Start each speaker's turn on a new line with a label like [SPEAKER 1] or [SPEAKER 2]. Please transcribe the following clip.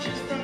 [SPEAKER 1] She's